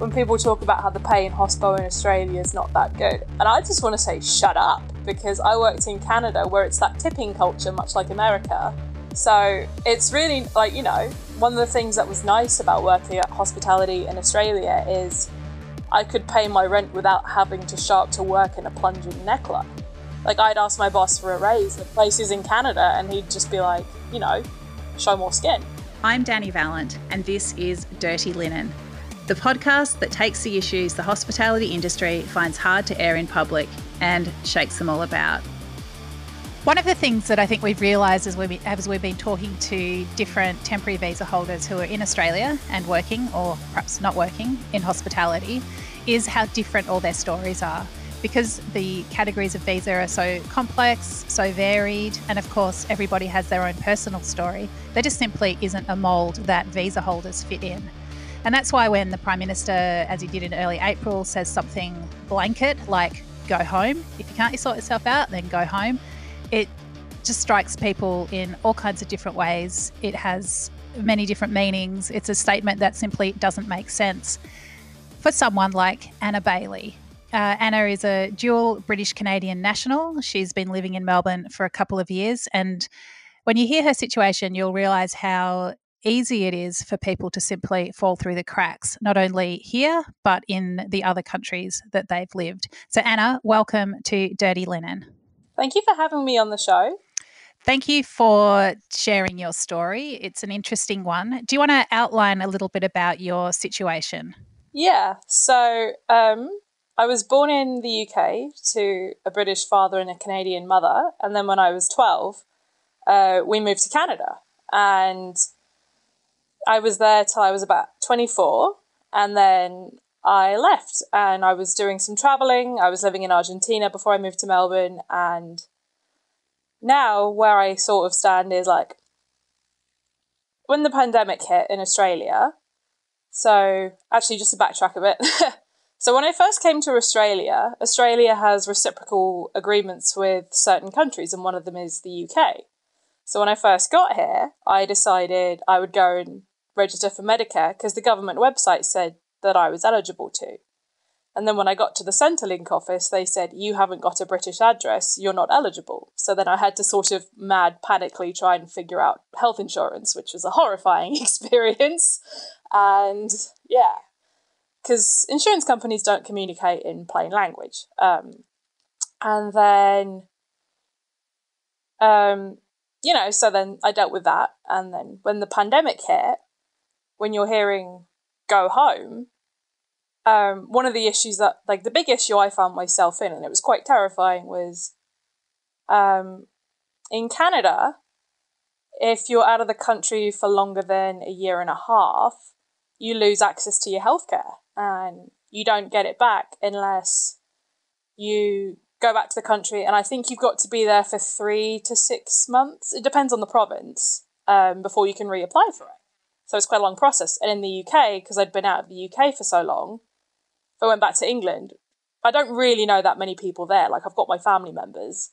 when people talk about how the pay in hospital in Australia is not that good. And I just want to say, shut up, because I worked in Canada where it's that tipping culture, much like America. So it's really like, you know, one of the things that was nice about working at hospitality in Australia is I could pay my rent without having to show up to work in a plunging neckline. Like I'd ask my boss for a raise at places in Canada and he'd just be like, you know, show more skin. I'm Dani Valent and this is Dirty Linen, the podcast that takes the issues the hospitality industry finds hard to air in public and shakes them all about. One of the things that I think we've realised as we've, as we've been talking to different temporary visa holders who are in Australia and working, or perhaps not working, in hospitality, is how different all their stories are. Because the categories of visa are so complex, so varied, and of course everybody has their own personal story, there just simply isn't a mould that visa holders fit in. And that's why when the Prime Minister, as he did in early April, says something blanket like go home, if you can't sort yourself out, then go home it just strikes people in all kinds of different ways. It has many different meanings. It's a statement that simply doesn't make sense for someone like Anna Bailey. Uh, Anna is a dual British Canadian national. She's been living in Melbourne for a couple of years. And when you hear her situation, you'll realise how easy it is for people to simply fall through the cracks, not only here, but in the other countries that they've lived. So, Anna, welcome to Dirty Linen. Thank you for having me on the show. Thank you for sharing your story. It's an interesting one. Do you want to outline a little bit about your situation? Yeah. So, um, I was born in the UK to a British father and a Canadian mother. And then when I was 12, uh, we moved to Canada. And I was there till I was about 24. And then I left and I was doing some traveling. I was living in Argentina before I moved to Melbourne. And now, where I sort of stand is like when the pandemic hit in Australia. So, actually, just to backtrack a bit. so, when I first came to Australia, Australia has reciprocal agreements with certain countries, and one of them is the UK. So, when I first got here, I decided I would go and register for Medicare because the government website said that I was eligible to. And then when I got to the Centrelink office, they said, You haven't got a British address, you're not eligible. So then I had to sort of mad panically try and figure out health insurance, which was a horrifying experience. And yeah, because insurance companies don't communicate in plain language. Um, and then, um, you know, so then I dealt with that. And then when the pandemic hit, when you're hearing go home, um, one of the issues that, like, the big issue I found myself in, and it was quite terrifying, was um, in Canada, if you're out of the country for longer than a year and a half, you lose access to your healthcare and you don't get it back unless you go back to the country. And I think you've got to be there for three to six months. It depends on the province um, before you can reapply for it. So it's quite a long process. And in the UK, because I'd been out of the UK for so long, if I went back to England, I don't really know that many people there. Like I've got my family members,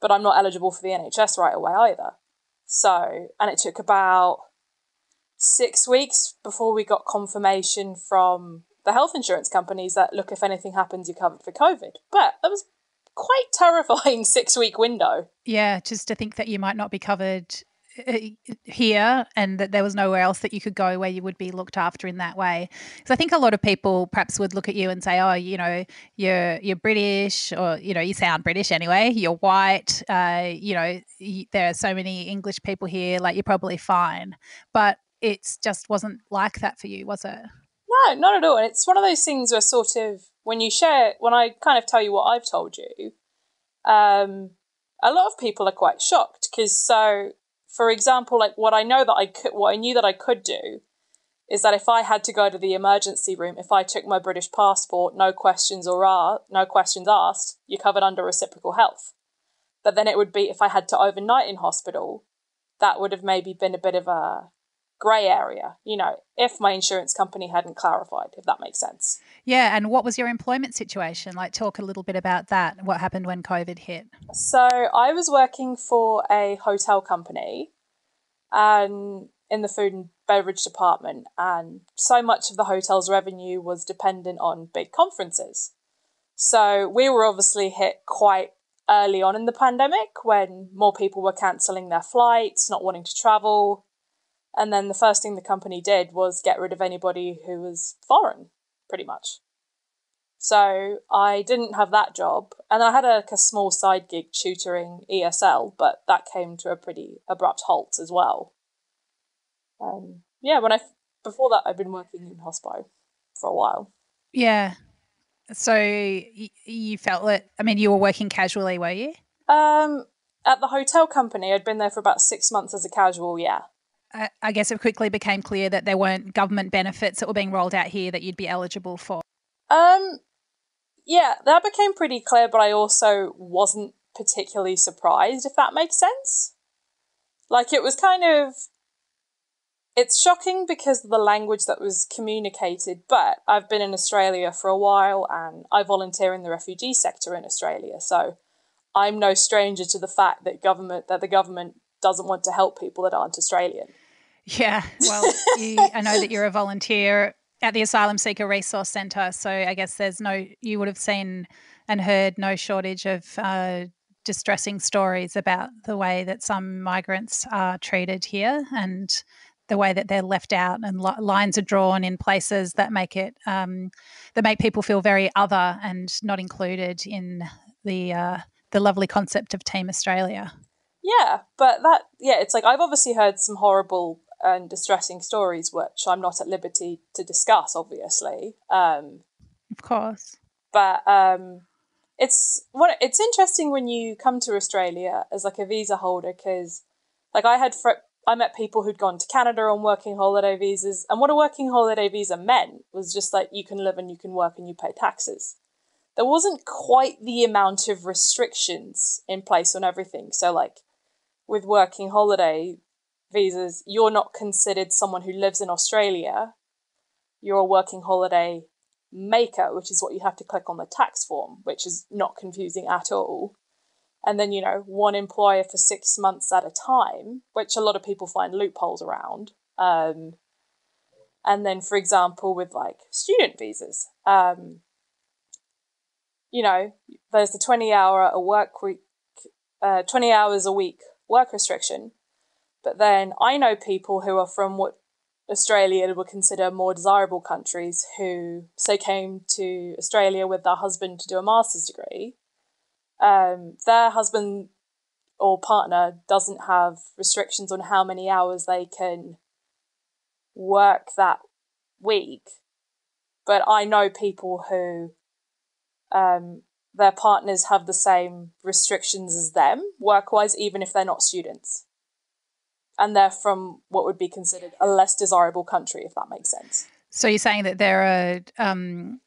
but I'm not eligible for the NHS right away either. So, and it took about six weeks before we got confirmation from the health insurance companies that look, if anything happens, you're covered for COVID. But that was quite terrifying six week window. Yeah, just to think that you might not be covered here and that there was nowhere else that you could go where you would be looked after in that way. Because i think a lot of people perhaps would look at you and say oh you know you're you're british or you know you sound british anyway. You're white. Uh, you know there are so many english people here. Like you're probably fine. But it just wasn't like that for you was it? No not at all. And it's one of those things where sort of when you share when i kind of tell you what i've told you um a lot of people are quite shocked because so for example, like what I know that I could, what I knew that I could do is that if I had to go to the emergency room, if I took my British passport, no questions or are, no questions asked, you're covered under reciprocal health. But then it would be if I had to overnight in hospital, that would have maybe been a bit of a grey area, you know, if my insurance company hadn't clarified, if that makes sense. Yeah. And what was your employment situation? Like, talk a little bit about that. What happened when COVID hit? So, I was working for a hotel company and in the food and beverage department, and so much of the hotel's revenue was dependent on big conferences. So we were obviously hit quite early on in the pandemic when more people were cancelling their flights, not wanting to travel. And then the first thing the company did was get rid of anybody who was foreign, pretty much. So I didn't have that job, and I had a, like a small side gig tutoring ESL, but that came to a pretty abrupt halt as well. Um, yeah, when I before that, I'd been working in hospo for a while. Yeah, so you felt that, I mean, you were working casually, were you? Um, at the hotel company, I'd been there for about six months as a casual, yeah. I, guess it quickly became clear that there weren't government benefits that were being rolled out here that you'd be eligible for. Um, yeah, that became pretty clear, but I also wasn't particularly surprised, if that makes sense. Like, it was kind of it's shocking because of the language that was communicated, but I've been in Australia for a while and I volunteer in the refugee sector in Australia. So I'm no stranger to the fact that government that the government doesn't want to help people that aren't Australian. Yeah, well, you, I know that you're a volunteer at the Asylum Seeker Resource Centre, so I guess there's no you would have seen and heard no shortage of uh, distressing stories about the way that some migrants are treated here and the way that they're left out and li- lines are drawn in places that make it um, that make people feel very other and not included in the uh, the lovely concept of Team Australia. Yeah, but that yeah, it's like I've obviously heard some horrible and distressing stories, which I'm not at liberty to discuss, obviously. Um, of course, but um, it's what it's interesting when you come to Australia as like a visa holder because like I had fr- I met people who'd gone to Canada on working holiday visas, and what a working holiday visa meant was just like you can live and you can work and you pay taxes. There wasn't quite the amount of restrictions in place on everything. So, like with working holiday visas, you're not considered someone who lives in Australia. You're a working holiday maker, which is what you have to click on the tax form, which is not confusing at all and then you know one employer for six months at a time which a lot of people find loopholes around um, and then for example with like student visas um, you know there's the 20 hour a work week uh, 20 hours a week work restriction but then i know people who are from what australia would consider more desirable countries who say came to australia with their husband to do a master's degree um, their husband or partner doesn't have restrictions on how many hours they can work that week. But I know people who um, their partners have the same restrictions as them work wise, even if they're not students. And they're from what would be considered a less desirable country, if that makes sense. So you're saying that there are um,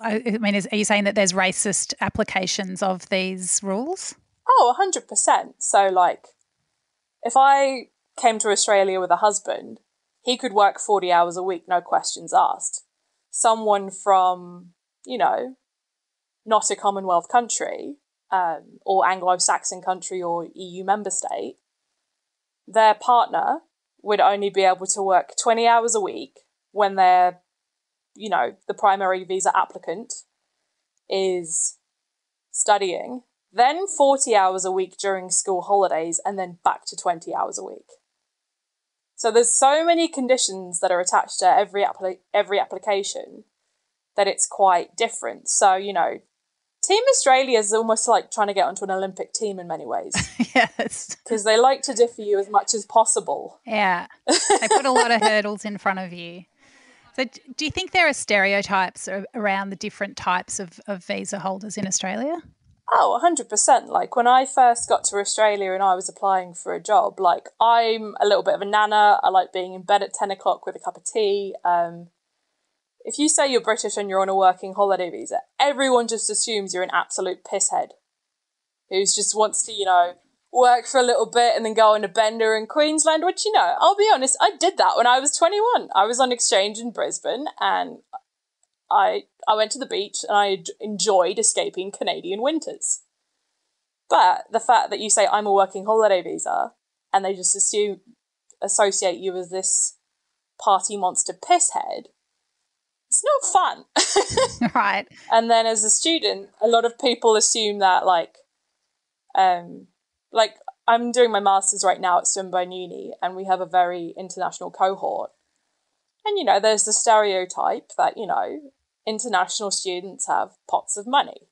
I mean, is, are you saying that there's racist applications of these rules? Oh, 100%. So, like, if I came to Australia with a husband, he could work 40 hours a week, no questions asked. Someone from, you know, not a Commonwealth country um, or Anglo Saxon country or EU member state, their partner would only be able to work 20 hours a week when they're you know, the primary visa applicant is studying, then 40 hours a week during school holidays, and then back to 20 hours a week. So there's so many conditions that are attached to every appli- every application that it's quite different. So, you know, Team Australia is almost like trying to get onto an Olympic team in many ways. yes. Because they like to differ you as much as possible. Yeah. They put a lot of hurdles in front of you. So, do you think there are stereotypes around the different types of, of visa holders in Australia? Oh, 100%. Like when I first got to Australia and I was applying for a job, like I'm a little bit of a nana. I like being in bed at 10 o'clock with a cup of tea. Um, if you say you're British and you're on a working holiday visa, everyone just assumes you're an absolute pisshead who just wants to, you know, work for a little bit and then go on a bender in Queensland, which, you know, I'll be honest, I did that when I was 21. I was on exchange in Brisbane and I, I went to the beach and I enjoyed escaping Canadian winters. But the fact that you say I'm a working holiday visa and they just assume, associate you as this party monster pisshead, it's not fun. right. And then as a student, a lot of people assume that like, um, like I'm doing my masters right now at Swinburne Uni, and we have a very international cohort. And you know, there's the stereotype that you know international students have pots of money,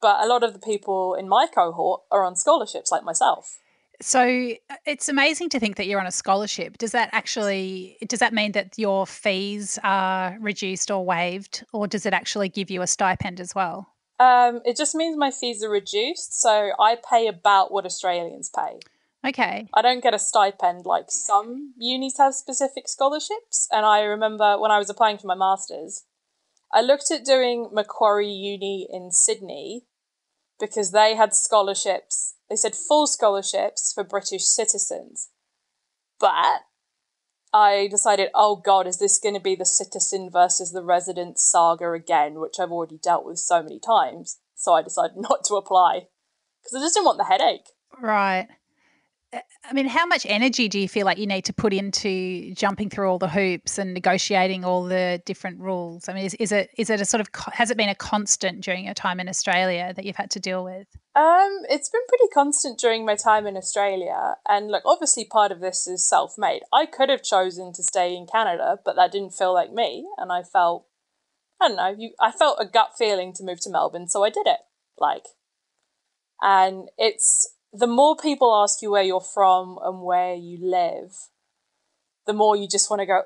but a lot of the people in my cohort are on scholarships, like myself. So it's amazing to think that you're on a scholarship. Does that actually does that mean that your fees are reduced or waived, or does it actually give you a stipend as well? Um, it just means my fees are reduced, so I pay about what Australians pay. Okay. I don't get a stipend like some unis have specific scholarships, and I remember when I was applying for my masters, I looked at doing Macquarie Uni in Sydney because they had scholarships they said full scholarships for British citizens. But I decided, oh God, is this going to be the citizen versus the resident saga again, which I've already dealt with so many times. So I decided not to apply because I just didn't want the headache. Right. I mean, how much energy do you feel like you need to put into jumping through all the hoops and negotiating all the different rules? I mean, is, is it is it a sort of has it been a constant during your time in Australia that you've had to deal with? Um, it's been pretty constant during my time in Australia, and look, obviously part of this is self-made. I could have chosen to stay in Canada, but that didn't feel like me, and I felt I don't know, you I felt a gut feeling to move to Melbourne, so I did it. Like, and it's the more people ask you where you're from and where you live, the more you just want to go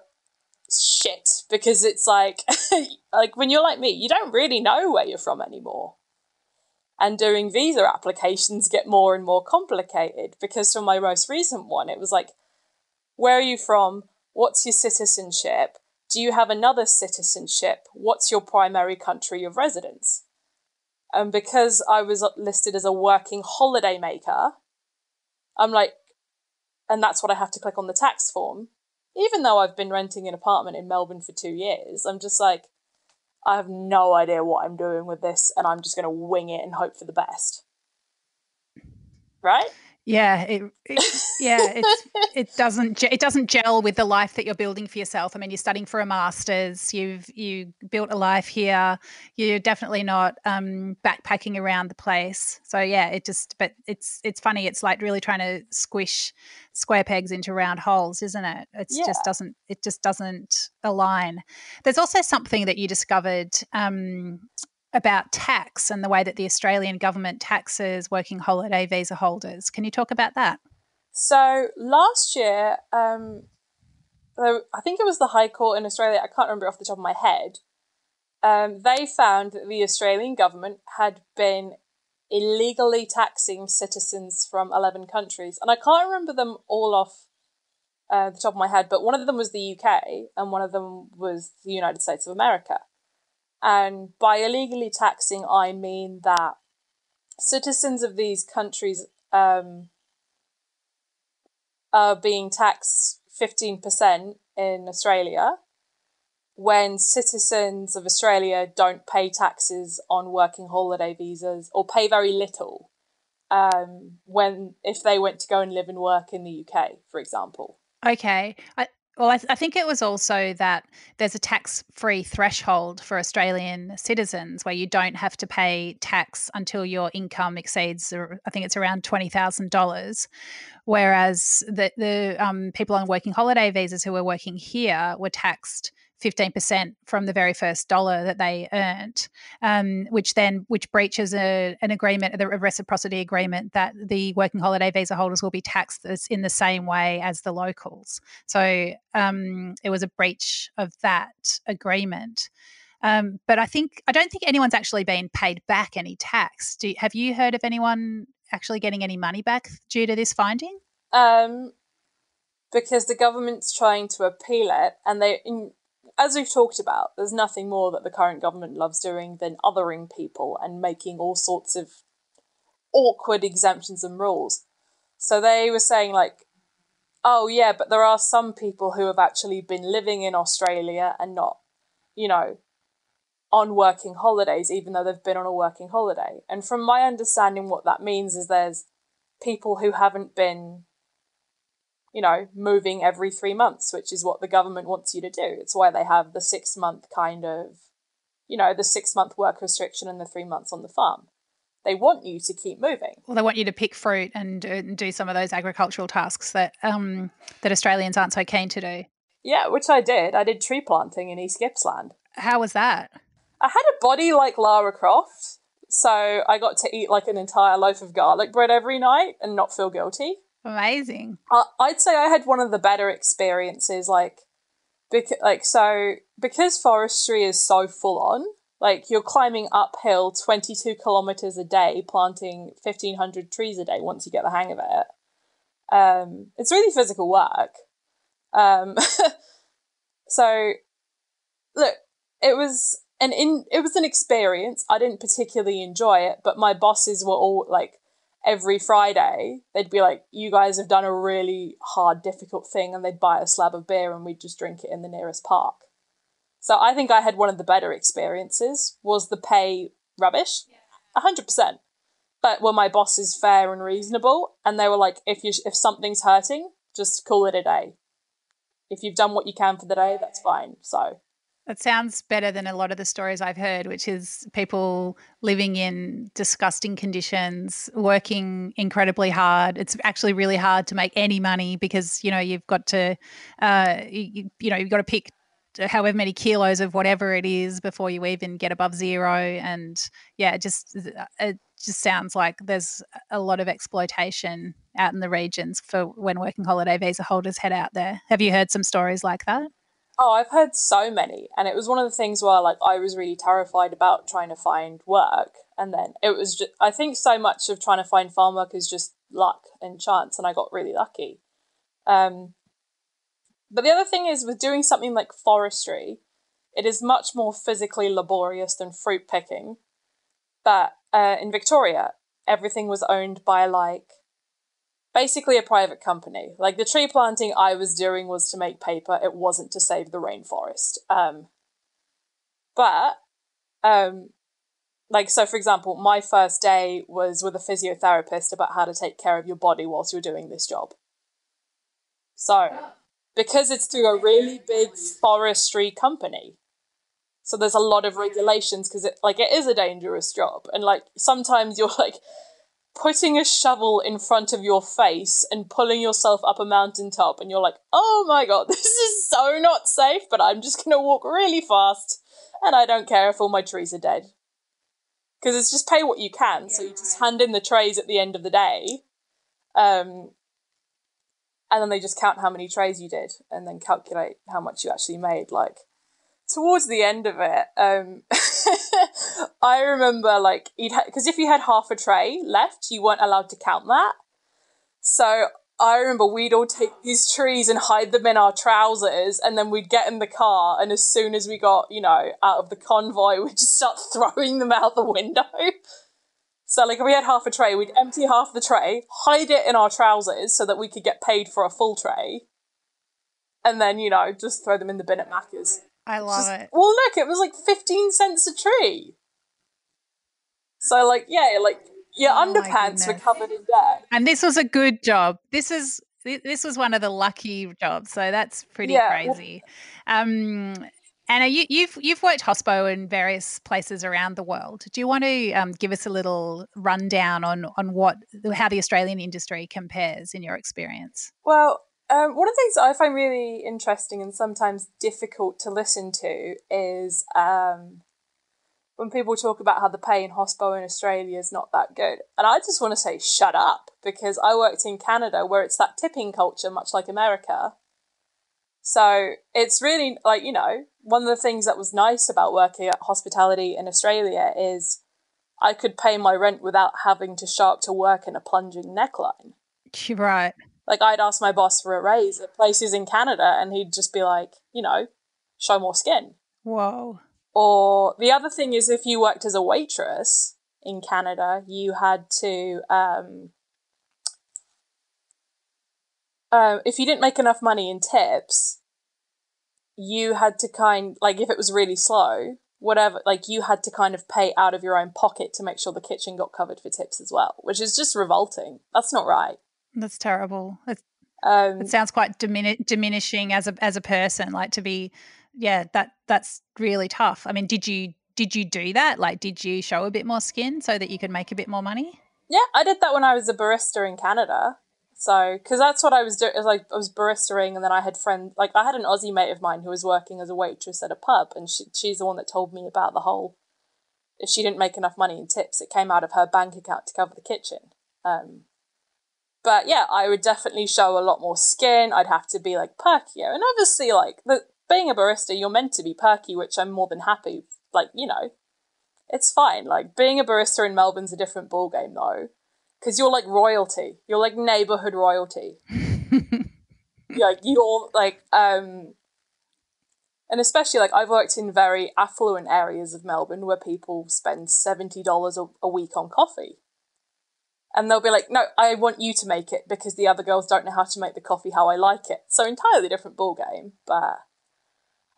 shit because it's like like when you're like me, you don't really know where you're from anymore. And doing visa applications get more and more complicated because for my most recent one, it was like, where are you from? What's your citizenship? Do you have another citizenship? What's your primary country of residence? And because I was listed as a working holiday maker, I'm like, and that's what I have to click on the tax form. Even though I've been renting an apartment in Melbourne for two years, I'm just like, I have no idea what I'm doing with this, and I'm just going to wing it and hope for the best. Right? Yeah, it, it yeah, it's it doesn't it doesn't gel with the life that you're building for yourself. I mean, you're studying for a masters. You've you built a life here. You're definitely not um, backpacking around the place. So yeah, it just but it's it's funny. It's like really trying to squish square pegs into round holes, isn't it? It yeah. just doesn't it just doesn't align. There's also something that you discovered um, about tax and the way that the Australian government taxes working holiday visa holders. Can you talk about that? So last year, um, I think it was the High Court in Australia, I can't remember off the top of my head, um, they found that the Australian government had been illegally taxing citizens from 11 countries. And I can't remember them all off uh, the top of my head, but one of them was the UK and one of them was the United States of America. And by illegally taxing, I mean that citizens of these countries um, are being taxed 15% in Australia when citizens of Australia don't pay taxes on working holiday visas or pay very little um, when if they went to go and live and work in the UK, for example. Okay. I, well, I, th- I, think it was also that there's a tax free threshold for Australian citizens where you don't have to pay tax until your income exceeds, I think it's around $20,000. Whereas the, the um, people on working holiday visas who were working here were taxed 15% from the very first dollar that they earned, um, which then which breaches a, an agreement, a reciprocity agreement that the working holiday visa holders will be taxed in the same way as the locals. So um, it was a breach of that agreement. Um, but I think I don't think anyone's actually been paid back any tax. Do, have you heard of anyone actually getting any money back due to this finding? Um, because the government's trying to appeal it, and they as we've talked about, there's nothing more that the current government loves doing than othering people and making all sorts of awkward exemptions and rules. So they were saying, like, oh, yeah, but there are some people who have actually been living in Australia and not, you know, on working holidays, even though they've been on a working holiday. And from my understanding, what that means is there's people who haven't been you know, moving every three months, which is what the government wants you to do. It's why they have the six month kind of, you know, the six month work restriction and the three months on the farm. They want you to keep moving. Well, they want you to pick fruit and, and do some of those agricultural tasks that um, that Australians aren't so keen to do. Yeah, which I did. I did tree planting in East Gippsland. How was that? I had a body like Lara Croft, so I got to eat like an entire loaf of garlic bread every night and not feel guilty. Amazing. Uh, I'd say I had one of the better experiences, like, because like so because forestry is so full on. Like you're climbing uphill 22 kilometers a day, planting 1,500 trees a day. Once you get the hang of it, um, it's really physical work. Um, so, look, it was an in it was an experience. I didn't particularly enjoy it, but my bosses were all like every Friday, they'd be like, You guys have done a really hard, difficult thing, and they'd buy a slab of beer and we'd just drink it in the nearest park. So I think I had one of the better experiences. Was the pay rubbish? A hundred percent. But were my bosses fair and reasonable? And they were like, if you if something's hurting, just call it a day. If you've done what you can for the day, that's fine. So that sounds better than a lot of the stories I've heard, which is people living in disgusting conditions, working incredibly hard. It's actually really hard to make any money because you know you've got to, uh, you, you know, you've got to pick however many kilos of whatever it is before you even get above zero. And yeah, it just it just sounds like there's a lot of exploitation out in the regions for when working holiday visa holders head out there. Have you heard some stories like that? Oh, I've heard so many, and it was one of the things where like I was really terrified about trying to find work, and then it was just I think so much of trying to find farm work is just luck and chance, and I got really lucky. Um, but the other thing is with doing something like forestry, it is much more physically laborious than fruit picking. But uh, in Victoria, everything was owned by like basically a private company. Like the tree planting I was doing was to make paper, it wasn't to save the rainforest. Um, but, um, like, so for example, my first day was with a physiotherapist about how to take care of your body whilst you're doing this job. So, because it's through a really big forestry company. So there's a lot of regulations because it like it is a dangerous job and like sometimes you're like putting a shovel in front of your face and pulling yourself up a mountaintop and you're like, oh my god, this is so not safe, but I'm just gonna walk really fast and I don't care if all my trees are dead. Because it's just pay what you can, so you just hand in the trays at the end of the day. Um, and then they just count how many trays you did and then calculate how much you actually made. Like, towards the end of it, um, I remember like you'd because ha- if you had half a tray left, you weren't allowed to count that. So I remember we'd all take these trees and hide them in our trousers, and then we'd get in the car, and as soon as we got you know out of the convoy, we'd just start throwing them out the window. So like if we had half a tray, we'd empty half the tray, hide it in our trousers so that we could get paid for a full tray, and then you know just throw them in the bin at Macca's. I love just, it. Well, look, it was like 15 cents a tree. So, like, yeah, like your oh underpants were covered in debt. And this was a good job. This is this was one of the lucky jobs, so that's pretty yeah. crazy. Um, Anna, you, have you've, you've worked hospo in various places around the world. Do you want to um, give us a little rundown on on what how the Australian industry compares in your experience? Well, um, one of the things I find really interesting and sometimes difficult to listen to is um, when people talk about how the pay in hospo in Australia is not that good. And I just want to say, shut up, because I worked in Canada where it's that tipping culture, much like America. So it's really like, you know, one of the things that was nice about working at hospitality in Australia is I could pay my rent without having to show up to work in a plunging neckline. Right. Like I'd ask my boss for a raise at places in Canada and he'd just be like, you know, show more skin. Whoa. Or the other thing is if you worked as a waitress in Canada, you had to um, uh, if you didn't make enough money in tips, you had to kind like if it was really slow, whatever, like you had to kind of pay out of your own pocket to make sure the kitchen got covered for tips as well, which is just revolting. That's not right. That's terrible. It's- Um, it sounds quite dimini- diminishing as a as a person, like to be, yeah, that that's really tough. I mean, did you did you do that? Like, did you show a bit more skin so that you could make a bit more money? Yeah, I did that when I was a barista in Canada. So, because that's what I was doing, like I was baristering, and then I had friends, like I had an Aussie mate of mine who was working as a waitress at a pub, and she, she's the one that told me about the whole. If she didn't make enough money in tips, it came out of her bank account to cover the kitchen. Um, but yeah, I would definitely show a lot more skin. I'd have to be like perkier, and obviously, like the, being a barista, you're meant to be perky, which I'm more than happy. Like you know, it's fine. Like being a barista in Melbourne's a different ball game though because you're like royalty. You're like neighborhood royalty. like you're like um and especially like I've worked in very affluent areas of Melbourne where people spend seventy dollars a week on coffee. And they'll be like, No, I want you to make it because the other girls don't know how to make the coffee how I like it. So entirely different ball game. But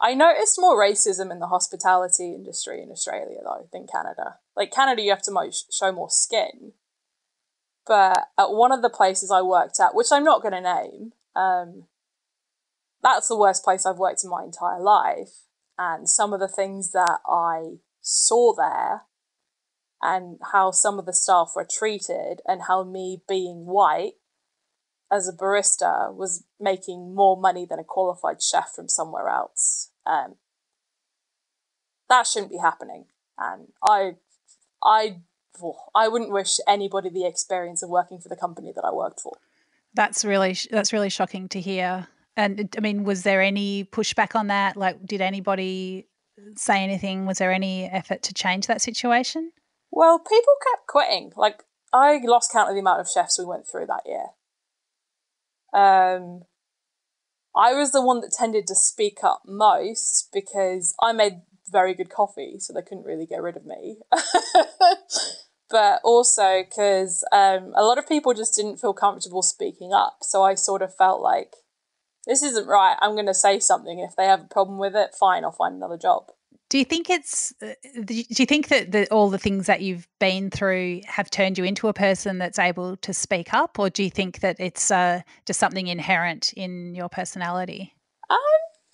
I noticed more racism in the hospitality industry in Australia though than Canada. Like Canada you have to mo- show more skin but at one of the places I worked at, which I'm not going to name, um, that's the worst place I've worked in my entire life. And some of the things that I saw there and how some of the staff were treated and how me being white as a barista was making more money than a qualified chef from somewhere else. Um, that shouldn't be happening. And I, I I wouldn't wish anybody the experience of working for the company that I worked for. That's really that's really shocking to hear. And I mean, was there any pushback on that? Like, did anybody say anything? Was there any effort to change that situation? Well, people kept quitting. Like, I lost count of the amount of chefs we went through that year. Um, I was the one that tended to speak up most because I made very good coffee, so they couldn't really get rid of me. but also because um, a lot of people just didn't feel comfortable speaking up. So I sort of felt like this isn't right. I'm going to say something. If they have a problem with it, fine, I'll find another job. Do you think it's? Uh, do you think that the, all the things that you've been through have turned you into a person that's able to speak up, or do you think that it's uh, just something inherent in your personality? Um,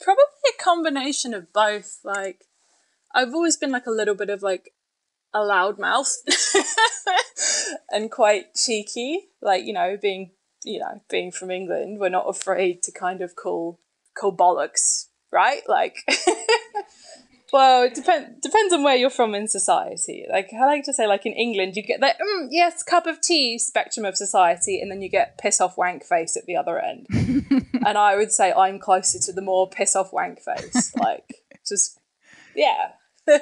probably a combination of both. Like, I've always been like a little bit of like a loudmouth and quite cheeky. Like, you know, being you know, being from England, we're not afraid to kind of call call bollocks, right? Like Well, it depends depends on where you're from in society. Like I like to say, like in England, you get that mm, yes cup of tea spectrum of society, and then you get piss off wank face at the other end. and I would say I'm closer to the more piss off wank face. like just yeah.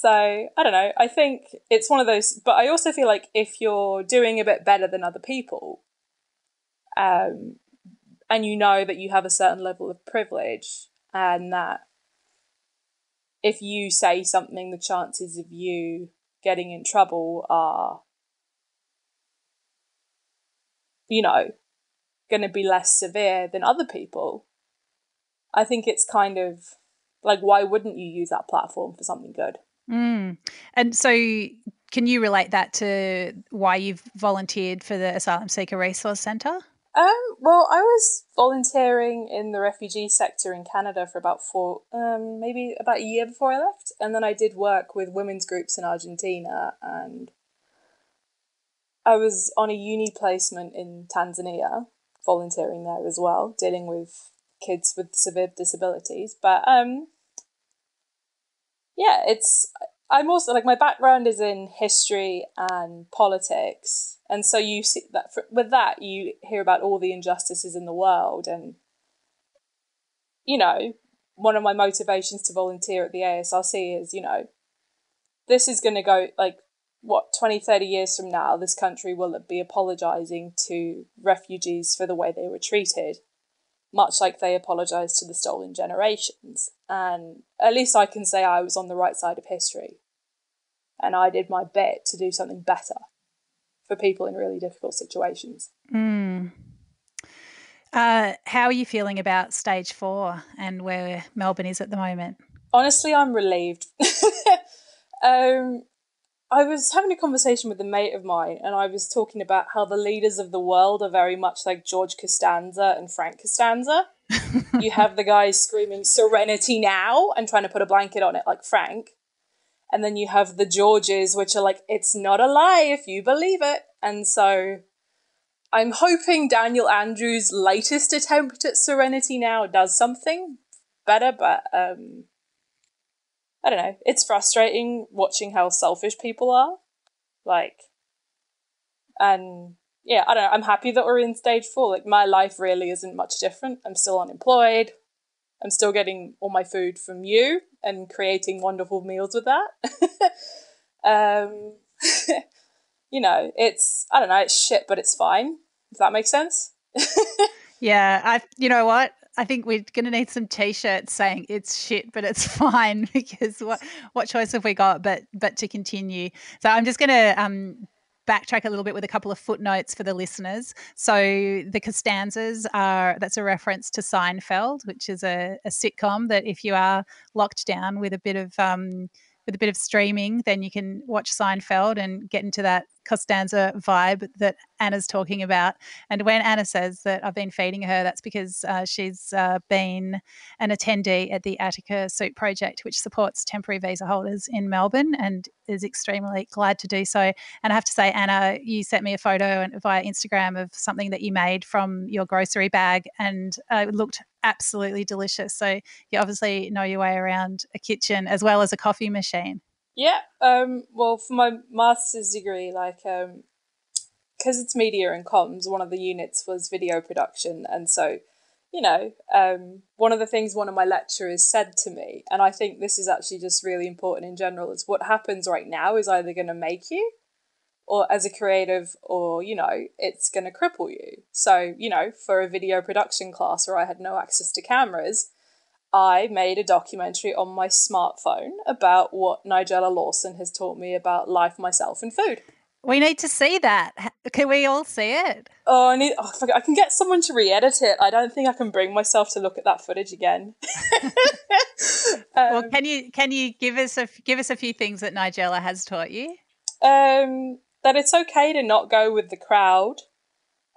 So I don't know. I think it's one of those, but I also feel like if you're doing a bit better than other people, um, and you know that you have a certain level of privilege, and that if you say something, the chances of you getting in trouble are, you know, going to be less severe than other people. I think it's kind of like, why wouldn't you use that platform for something good? Mm. And so, can you relate that to why you've volunteered for the Asylum Seeker Resource Centre? Um, well, I was volunteering in the refugee sector in Canada for about four, um, maybe about a year before I left, and then I did work with women's groups in Argentina, and I was on a uni placement in Tanzania, volunteering there as well, dealing with kids with severe disabilities. But um, yeah, it's I'm also like my background is in history and politics, and so you see that for, with that you hear about all the injustices in the world, and you know one of my motivations to volunteer at the ASRC is you know this is going to go like what 20 30 years from now this country will be apologizing to refugees for the way they were treated much like they apologised to the stolen generations. And at least I can say I was on the right side of history. And I did my bit to do something better for people in really difficult situations. Mm. Uh, how are you feeling about stage four and where Melbourne is at the moment? Honestly, I'm relieved. um, I was having a conversation with a mate of mine, and I was talking about how the leaders of the world are very much like George Costanza and Frank Costanza. you have the guys screaming "Serenity now" and trying to put a blanket on it, like Frank, and then you have the Georges, which are like, "It's not a lie if you believe it." And so, I'm hoping Daniel Andrews' latest attempt at Serenity now does something better, but um, I don't know. It's frustrating watching how selfish people are. Like, and yeah, I don't know. I'm happy that we're in stage four. Like, my life really isn't much different. I'm still unemployed. I'm still getting all my food from you and creating wonderful meals with that. um, you know, it's, I don't know, it's shit, but it's fine. If that makes sense. yeah, I, you know what? I think we're going to need some t-shirts saying it's shit, but it's fine because what what choice have we got but but to continue? So I'm just going to um, backtrack a little bit with a couple of footnotes for the listeners. So the Costanzas are that's a reference to Seinfeld, which is a, a sitcom that if you are locked down with a bit of um, with a bit of streaming, then you can watch Seinfeld and get into that Costanza vibe that Anna's talking about. And when Anna says that I've been feeding her, that's because uh, she's uh, been an attendee at the Attica Soup Project, which supports temporary visa holders in Melbourne and is extremely glad to do so. And I have to say, Anna, you sent me a photo via Instagram of something that you made from your grocery bag and uh, it looked absolutely delicious. So you obviously know your way around a kitchen as well as a coffee machine. Yeah. Um, well, for my master's degree, like, um, because it's media and comms, one of the units was video production, and so, you know, um, one of the things one of my lecturers said to me, and I think this is actually just really important in general, is what happens right now is either going to make you, or as a creative, or you know, it's going to cripple you. So, you know, for a video production class where I had no access to cameras I made a documentary on my smartphone about what Nigella Lawson has taught me about life, myself, and food. We need to see that. Can we all see it? Oh, I need. Oh, I can get someone to re-edit it. I don't think I can bring myself to look at that footage again. um, well, can you can you give us a give us a few things that Nigella has taught you? Um, that it's okay to not go with the crowd.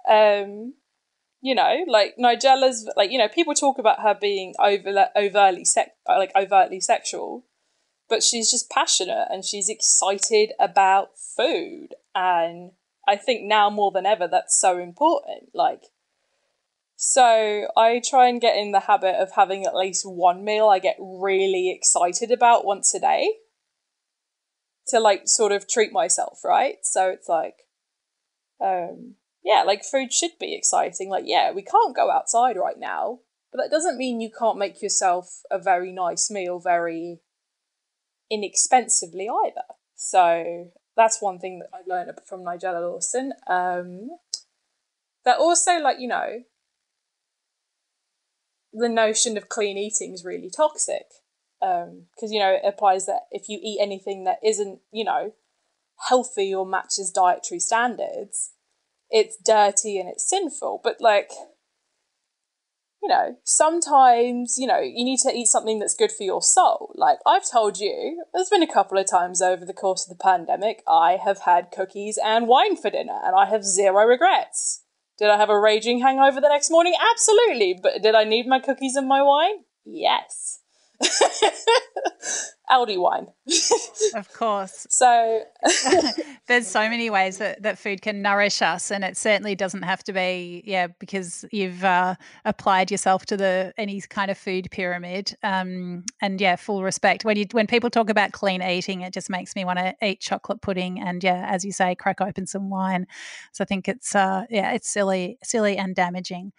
Um, you know, like Nigella's like you know people talk about her being over overtly sex like overtly sexual, but she's just passionate and she's excited about food, and I think now more than ever that's so important. Like, so I try and get in the habit of having at least one meal I get really excited about once a day to like sort of treat myself, right? So it's like, um, yeah, like food should be exciting. Like, yeah, we can't go outside right now, but that doesn't mean you can't make yourself a very nice meal very inexpensively either. So that's one thing that I've learned from Nigella Lawson. Um, that also, like, you know, the notion of clean eating is really toxic. Because, um, you know, it applies that if you eat anything that isn't, you know, healthy or matches dietary standards, it's dirty and it's sinful. But like, you know, sometimes, you know, you need to eat something that's good for your soul. Like I've told you, there's been a couple of times over the course of the pandemic, I have had cookies and wine for dinner and I have zero regrets. Did I have a raging hangover the next morning? Absolutely. But did I need my cookies and my wine? Yes. Aldi wine. of course. So there's so many ways that, that food can nourish us, and it certainly doesn't have to be yeah because you've uh, applied yourself to the any kind of food pyramid. Um, and yeah, full respect when you when people talk about clean eating, it just makes me want to eat chocolate pudding and yeah, as you say, crack open some wine. So I think it's uh, yeah, it's silly, silly and damaging.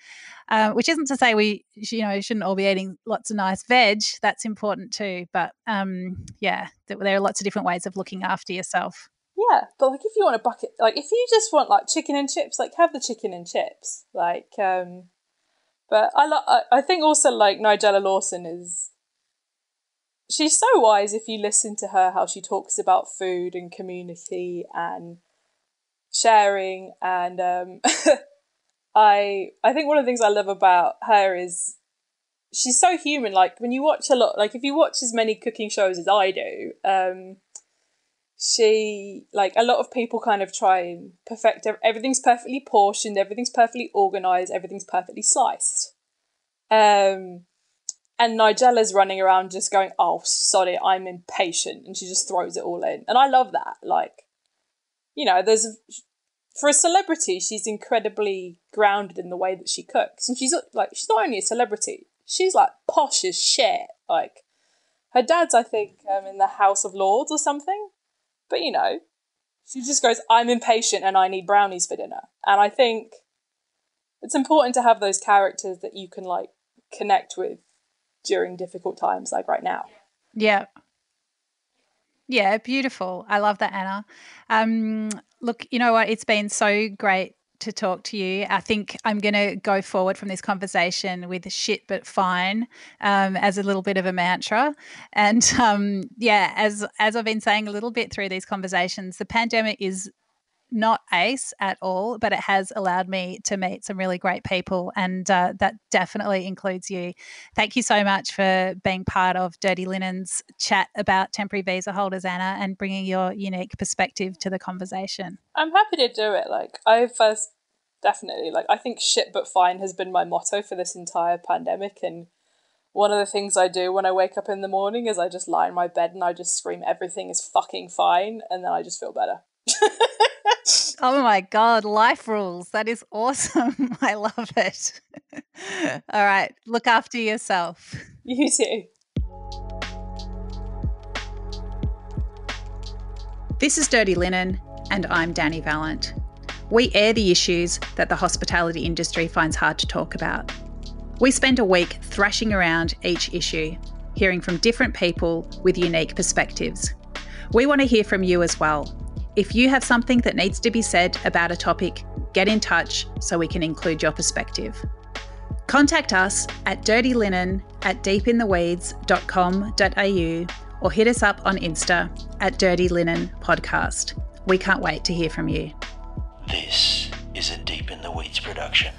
Uh, which isn't to say we you know shouldn't all be eating lots of nice veg. That's important too, but um, yeah, there are lots of different ways of looking after yourself. Yeah, but like if you want a bucket, like if you just want like chicken and chips, like have the chicken and chips. Like, um, but I lo- I think also like Nigella Lawson is. She's so wise if you listen to her how she talks about food and community and sharing and um, I I think one of the things I love about her is she's so human. Like when you watch a lot, like if you watch as many cooking shows as I do, um, she like a lot of people kind of try and perfect everything's perfectly portioned, everything's perfectly organized, everything's perfectly sliced. Um, and Nigella's running around just going, "Oh, sorry, I'm impatient," and she just throws it all in, and I love that. Like, you know, there's for a celebrity, she's incredibly grounded in the way that she cooks, and she's like, she's not only a celebrity, she's like posh as shit. Like, her dad's, I think, um, in the House of Lords or something, but you know, she just goes, "I'm impatient and I need brownies for dinner," and I think it's important to have those characters that you can like connect with during difficult times like right now. Yeah. Yeah, beautiful. I love that, Anna. Um, look, you know what? It's been so great to talk to you. I think I'm going to go forward from this conversation with shit but fine um, as a little bit of a mantra. And um, yeah, as as I've been saying a little bit through these conversations, the pandemic is not ace at all, but it has allowed me to meet some really great people. And uh, that definitely includes you. Thank you so much for being part of Dirty Linen's chat about temporary visa holders, Anna, and bringing your unique perspective to the conversation. I'm happy to do it. Like, I first definitely, like, I think shit but fine has been my motto for this entire pandemic. And one of the things I do when I wake up in the morning is I just lie in my bed and I just scream, everything is fucking fine. And then I just feel better. Oh my God, life rules. That is awesome. I love it. All right, look after yourself. You too. This is Dirty Linen, and I'm Dani Valent. We air the issues that the hospitality industry finds hard to talk about. We spend a week thrashing around each issue, hearing from different people with unique perspectives. We want to hear from you as well. If you have something that needs to be said about a topic, get in touch so we can include your perspective. Contact us at dirtylinen at deepintheweeds.com.au or hit us up on Insta at Dirty Linen Podcast. We can't wait to hear from you. This is a Deep in the Weeds production.